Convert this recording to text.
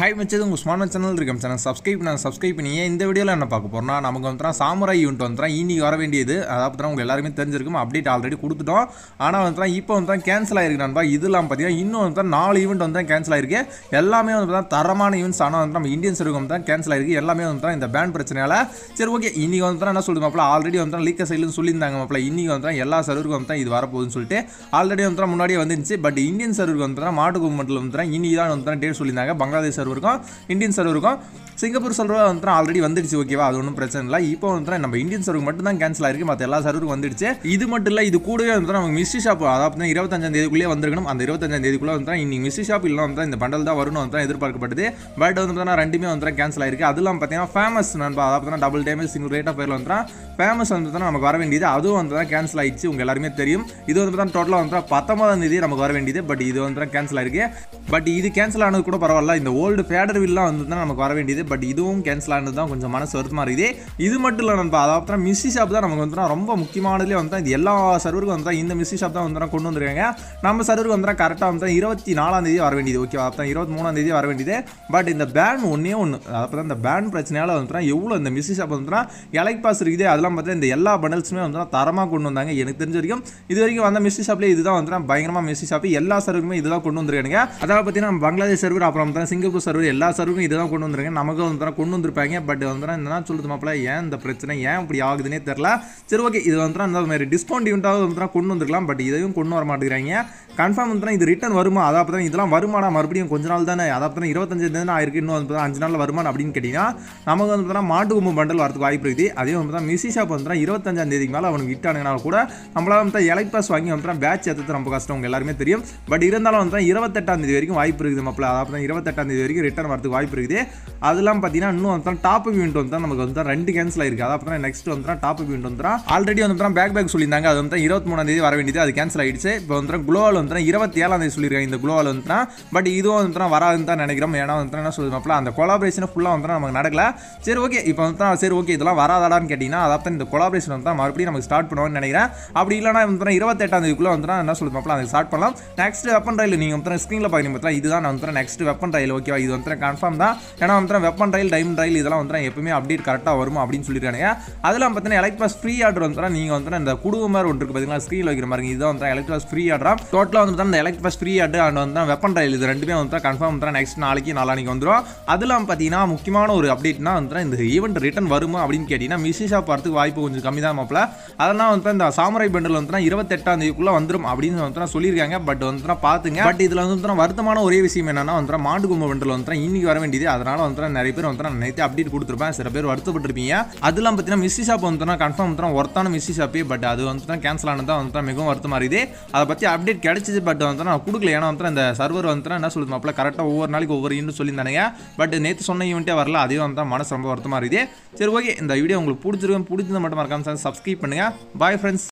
Hi மச்சது உங்கள் smart channel இருக்கும் சேனல் சப்ஸ்கிரைப் நான் சப்ஸ்கிரைப் பண்ணி இந்த வீடியோவில் என்ன பார்க்க போகிறோம்னா நமக்கு வந்து சாமுராய் யூனிட் வந்து இன்னைக்கு வர வேண்டியது. அதாவது உங்களுக்கு எல்லாருமே தெரிஞ்சிருக்கும். அப்டேட் ஆல்ரெடி கொடுத்துட்டோம். ஆனால் வந்து இப்போ வந்து கேன்சல் ஆயிருக்கு நண்பா. இதெல்லாம் பார்த்தீங்கன்னா இன்னும் வந்து நாலு ஈவெண்ட் வந்து கேன்சல் ஆயிருக்கு. எல்லாமே வந்து பார்த்தா தரமான ஈவெண்ட்ஸ் ஆனால் வந்து நம்ம இந்தியன் சர்வீகம் தான் கேன்சல் ஆயிருக்கு. எல்லாமே வந்து இந்த பேன் பிரச்சனையால். சரி ஓகே இன்னைக்கு வந்து என்ன சொல்லுது மாப்பிள? ஆல்ரெடி வந்து லீக்க சைடுன்னு சொல்லியிருந்தாங்க மாப்பிள. இன்னைக்கு வந்து எல்லா சர்வருக்கும் வந்து இது வரப்போகுதுன்னு சொல்லிட்டு. ஆல்ரெடி வந்து முன்னாடியே வந்துருந்துச்சு. பட் இந்தியன் சர்வருக்கு வந்து மாட்டு கும்பத்தில் வந்து இன்னைக்கு தான் வந்து டேட் சொல்லியிருந்தாங்க. பங்களாதேஷ் சர்வருக்கும் இந்தியன் சர்வருக்கும் சிங்கப்பூர் சர்வர் வந்து ஆல்ரெடி வந்துடுச்சு ஓகேவா அது ஒன்றும் பிரச்சனை இல்லை. இப்போ வந்து நம்ம இந்தியன் சர்வர் மட்டும் தான் கேன்சல் ஆயிருக்கு. மற்ற எல்லா சர்வருக்கும் வந்துடுச்சு. இது மட்டும் இல்லை இது கூடவே வந்து நமக்கு மிஸ்ட்ரி ஷாப் அதாவது இருபத்தஞ்சாம் தேதிக்குள்ளே வந்திருக்கணும். அந்த இருபத்தஞ்சாம் தேதிக்குள்ளே வந்து இன்னைக்கு மிஸ்ட்ரி ஷாப் இல்லை வந்து இந்த பண்டல் தான் வரணும் வந்து எதிர்பார்க்கப்படுது. பட் வந்து பார்த்தீங்கன்னா ரெண்டுமே வந்து கேன்சல் ஆயிருக்கு. அதெல்லாம் பார்த்தீங்கன்னா ஃபேமஸ் நண்பா அதாவது double damage single rate of ஃபயரில் வந்து ஃபேமஸ் வந்து நமக்கு வர வேண்டியது. அதுவும் வந்து தான் கேன்சல் ஆயிடுச்சு. உங்க எல்லாருமே தெரியும். இது வந்து பார்த்தா டோட்டலாக வந்து பத்தொன்பதாம் தேதி நமக்கு வர வேண்டியது. பட் இது வந்து கேன்சல் ஆயிருக்கு. பட் இது கேன்சல் ஆனது கூட பரவாயில்ல. இந்த ஓல்டு ஃபேடர் வில்லாம் வந்து நமக்கு வர வேண்டியது. பட் இதுவும் கேன்சல் ஆனது தான் கொஞ்சம் மனசு வருத்தமாக இருக்குது. இது மட்டும் இல்லை நண்பா அதாவது மிஸ்ஸி ஷாப் தான் நமக்கு வந்து ரொம்ப முக்கியமானதுலேயே வந்து இது எல்லா சர்வருக்கும் வந்து இந்த மிஸ்ஸி ஷாப் தான் வந்து கொண்டு வந்திருக்காங்க. நம்ம சர்வருக்கு வந்து கரெக்டாக வந்து இருபத்தி நாலாம் தேதி வர வேண்டியது ஓகே அப்போ இருபத்தி மூணாம் தேதி வர வேண்டியது. பட் இந்த பேன் ஒன்றே ஒன்று அப்போ தான் இந்த பேன் பிரச்சனையால் வந்துட்டா எவ்வளோ இந்த மிஸ்ஸி ஷாப் வந்துட்டா எலக்ட் பாஸ் இருக்குது. அதெல்லாம் பார்த்தா இந்த எல்லா பண்டல்ஸுமே வந்து தரமாக கொண்டு வந்தாங்க எனக்கு தெரிஞ்ச வரைக்கும். இது வரைக்கும் வந்த மிஸ்ஸி ஷாப்லேயே இதுதான் வந்து பயங்கரமாக மிஸ்ஸி ஷாப் எல்லா சர்வருக்குமே இதுதான் கொண்டு வந்திருக்காங்க அதாவது பார்த்தீங்கன்னா நம்ம பங்களாதேஷ் சர்வர் அப்புறம் வந்து சிங்கப்பூர் சர்வர் எல்லா சர்வருக்கும் இதுதான் கொண்டு வந்திருக்காங்க. நமக்கு வந்து கொண்டு வந்திருப்பாங்க. பட் வந்து என்ன சொல்லுது மாப்பிள்ள ஏன் இந்த பிரச்சனை? ஏன் இப்படி ஆகுதுன்னே தெரில சரி ஓகே இது வந்து இந்த மாதிரி டிஸ்கவுண்ட் யூனிட்டாவது வந்து கொண்டு வந்திருக்கலாம். பட் இதையும் கொண்டு வர மாட்டேங்கிறாங்க. கன்ஃபார்ம் வந்து இது ரிட்டன் வருமா அதான் தான் இதெல்லாம் வருமானா மறுபடியும் கொஞ்ச நாள் தானே அதை அப்போ இருபத்தஞ்சு தான் ஆயிருக்கு இன்னும் வந்து அஞ்சு நாள் வருமானம் அப்படின்னு கேட்டிங்கன்னா நமக்கு வந்து பார்த்தா மாட்டு கும்பு பண்டல் வரதுக்கு வாய்ப்பு இருக்குது அதே வந்து பார்த்தா மிஸ்ஸி ஷாப் வந்து இருபத்தஞ்சாம் தேதிக்கு மேலே அவனுக்கு விட்டானுனால கூட நம்மளால் வந்து எலக்ட் பாஸ் வாங்கி வந்து பேட்ச் ஏற்றது ரொம்ப கஷ்டம் உங்க எல்லாருமே தெரியும் பட் இருந்தாலும் வந்து இருபத்தெட்டாம் தேதி வரைக்கும் வாய்ப்பு இருக்குது மாப்பிள்ள அதாவது இருபத்தெட்டாம் தேதி வரைக்கும் ரிட்டர்ன் வரதுக்கு வாய்ப்பு இருக்குது அதெல்லாம் பார்த்தீங்கன்னா இன்னும் வந்து டாப் யூனிட் வந்து நமக்கு வந்து ரெண்டு கேன்சல் ஆயிருக்கு அதாவது நெக்ஸ்ட் வந்து டாப் யூனிட் வந்து ஆல்ரெடி வந்து பேக் பேக் சொல்லியிருந்தாங்க அது வந்து இருபத்தி மூணாம் தேதி வர வேண்டியது அது கேன்சல் ஆயிடுச்சு இப்போ வந்து குளோவால் வந்து இருபத்தி ஏழாம் தேதி சொல்லியிருக்காங்க இந்த குளோவில் வந்து பட் இதுவும் வந்து வராதுன்னு தான் நினைக்கிறோம். ஏன்னா வந்துட்டு என்ன சொல்லுது அந்த கொலாபரேஷனை ஃபுல்லாக வந்து நமக்கு நடக்கல. சரி ஓகே இப்போ வந்துட்டு சரி ஓகே இதெல்லாம் வராதாடான்னு கேட்டிங்கன்னா அதாவது இந்த கொலாபரேஷன் வந்து மறுபடியும் நமக்கு ஸ்டார்ட் பண்ணுவோம்னு நினைக்கிறேன். அப்படி இல்லைனா வந்துட்டு இருபத்தெட்டாம் தேதிக்குள்ளே வந்து என்ன சொல்லுது மாப்பிள்ள அதை ஸ்டார்ட் பண்ணலாம். நெக்ஸ்ட் வெப்பன் ரயில் நீங்கள் வந்துட்டு ஸ்க்ரீனில் பார்க்குறீங்க பார்த்தா இதுதான் வந்து நெக்ஸ்ட் வெப்பன் ரயில் ஓகேவா இது வந்து கன்ஃபார்ம் தான். ஏன்னா வந்துட்டு வெப்பன் ரயில் டைமண்ட் ரயில் இதெல்லாம் வந்து எப்பவுமே அப்டேட் கரெக்டாக வரும் அப்படின்னு சொல்லியிருக்காங்க அதெல்லாம் பார்த்தீங்கன்னா எலக்ட் பாஸ் ஃப்ரீ ஆர்டர் வந்து நீங்கள் வந்து இந்த குடும்பம் ஒன்று இருக்குது பார்த்தீங்கன்னா ஸ்க்ரீனில் வைக்கிற மாதிரி இதுதான் வந்து எலக்ட் பாஸ் ஃப்ரீ டோட்டல் டோட்டலாக வந்து அந்த எலக்ட் பஸ் ஃப்ரீ அட் அண்ட் வந்து வெப்பன் ரயில் இது ரெண்டுமே வந்து கன்ஃபார்ம் வந்து நெக்ஸ்ட் நாளைக்கு நாளானிக்கு வந்துடும் அதெல்லாம் பார்த்தீங்கன்னா முக்கியமான ஒரு அப்டேட்னா வந்து இந்த ஈவெண்ட் ரிட்டன் வருமா அப்படின்னு கேட்டிங்கன்னா மிஷி போறதுக்கு வாய்ப்பு கொஞ்சம் கம்மி தான் மாப்பிள அதெல்லாம் வந்து இந்த சாமராய் பெண்டில் வந்து இருபத்தெட்டாம் தேதிக்குள்ளே வந்துடும் அப்படின்னு வந்து சொல்லியிருக்காங்க பட் வந்து பார்த்துங்க பட் இதில் வந்து வருத்தமான ஒரே விஷயம் என்னன்னா வந்து மாண்டு கும்ப பெண்டில் வந்து இன்னைக்கு வர வேண்டியது அதனால வந்து நிறைய பேர் வந்து நேற்று அப்டேட் கொடுத்துருப்பேன் சில பேர் வருத்தப்பட்டிருப்பீங்க அதெல்லாம் பார்த்தீங்கன்னா மிஸ்ஸி ஷாப் வந்து கன்ஃபார்ம் வந்து ஒர்த்தான மிஸ்ஸி ஷாப்பே பட் அது வந்து கேன்சல் ஆனது தான் வந்து மிகவும் வருத்தமாக இருக்குது அதை பற்றி அப்டேட் கிடைச்சிது பட் வந்து நான் கொடுக்கல. ஏன்னா வந்து இந்த சர்வர் வந்து என்ன சொல்லுது மாப்பிள கரெக்டாக ஒவ்வொரு நாளைக்கு ஒவ்வொரு ஈவெண்ட் சொல்லியிருந்தானுங்க. பட் நேற்று சொன்ன ஈவெண்ட்டே வரல. அதே வந்து மனசு ரொம்ப வருத்தமாக இருக்குது. சரி ஓகே இந்த வீடியோ உங்களுக்கு பிடிச்சிருக்கும் பிடிச்சது மட்டும் மறக்காம சப்ஸ்கிரைப் பண்ணுங்க. Bye friends